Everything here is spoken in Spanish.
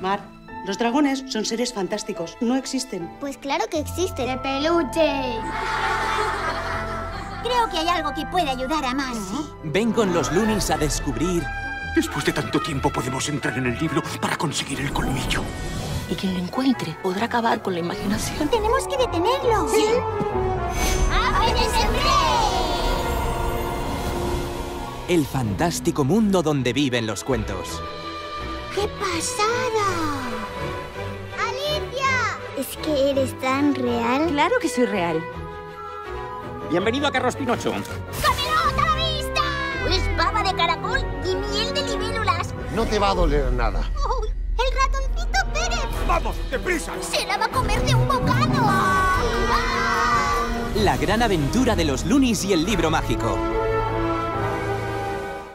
Mar, los dragones son seres fantásticos, no existen. Pues claro que existe. ¡De peluche! Creo que hay algo que puede ayudar a Marcy. Ven con los Lunis a descubrir Después de tanto tiempo podemos entrar en el libro para conseguir el colmillo. Y quien lo encuentre podrá acabar con la imaginación. Tenemos que detenerlo. ¿Sí? el fantástico mundo donde viven los cuentos. ¡Qué pasada! ¡Alicia! ¿Es que eres tan real? Claro que soy real. Bienvenido a Carros Pinocho. ¡Camelot a la vista! Es baba de caracol y miel de libélulas. No te va a doler nada. ¡Oh! ¡El ratoncito Pérez! ¡Vamos, deprisa! ¡Se la va a comer de un bocado! La gran aventura de los Lunis y el libro mágico.